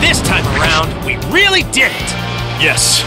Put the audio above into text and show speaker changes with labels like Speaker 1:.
Speaker 1: This time around, we really did it!
Speaker 2: Yes,